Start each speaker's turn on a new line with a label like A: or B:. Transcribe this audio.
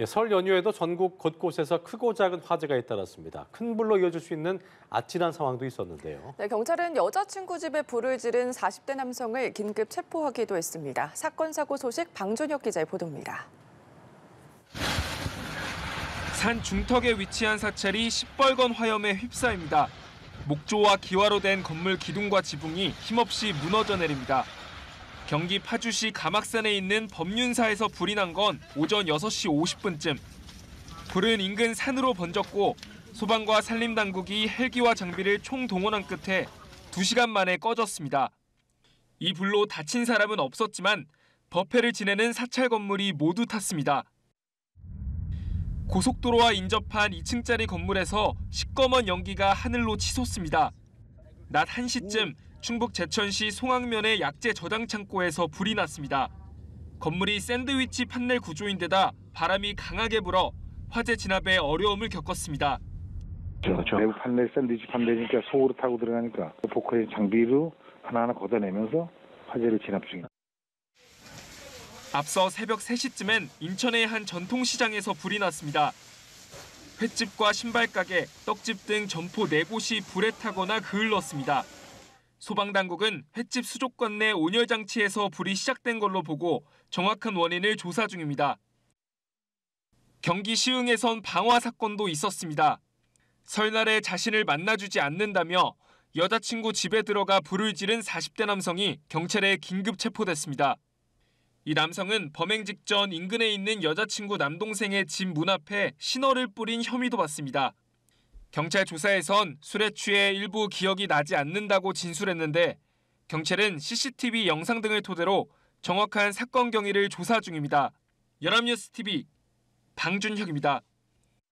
A: 예, 설 연휴에도 전국 곳곳에서 크고 작은 화재가 잇따랐습니다. 큰 불로 이어질 수 있는 아찔한 상황도 있었는데요.
B: 네, 경찰은 여자친구 집에 불을 지른 40대 남성을 긴급 체포하기도 했습니다. 사건 사고 소식 방준혁 기자의 보도입니다.
C: 산 중턱에 위치한 사찰이 시뻘건 화염에 휩싸입니다. 목조와 기와로 된 건물 기둥과 지붕이 힘없이 무너져 내립니다. 경기 파주시 가막산에 있는 법륜사에서 불이 난 건 오전 6시 50분쯤. 불은 인근 산으로 번졌고 소방과 산림당국이 헬기와 장비를 총동원한 끝에 2시간 만에 꺼졌습니다. 이 불로 다친 사람은 없었지만 법회를 지내는 사찰 건물이 모두 탔습니다. 고속도로와 인접한 2층짜리 건물에서 시꺼먼 연기가 하늘로 치솟습니다. 낮 1시쯤 충북 제천시 송악면의 약재 저장 창고에서 불이 났습니다. 건물이 샌드위치 판넬 구조인데다 바람이 강하게 불어 화재 진압에 어려움을 겪었습니다.
D: 그렇죠. 내부 판넬 샌드위치 판넬이니까 속으로 타고 들어가니까 그 포크의 장비로 하나하나 걷어내면서 화재를 진압 중입니다.
C: 앞서 새벽 3시쯤엔 인천의 한 전통시장에서 불이 났습니다. 횟집과 신발가게, 떡집 등 점포 네 곳이 불에 타거나 그을렀습니다. 소방당국은 횟집 수족관 내 온열 장치에서 불이 시작된 걸로 보고 정확한 원인을 조사 중입니다. 경기 시흥에선 방화 사건도 있었습니다. 설날에 자신을 만나주지 않는다며 여자친구 집에 들어가 불을 지른 40대 남성이 경찰에 긴급 체포됐습니다. 이 남성은 범행 직전 인근에 있는 여자친구 남동생의 집 문 앞에 신호를 뿌린 혐의도 받습니다. 경찰 조사에선 술에 취해 일부 기억이 나지 않는다고 진술했는데 경찰은 CCTV 영상 등을 토대로 정확한 사건 경위를 조사 중입니다. 연합뉴스 TV 방준혁입니다.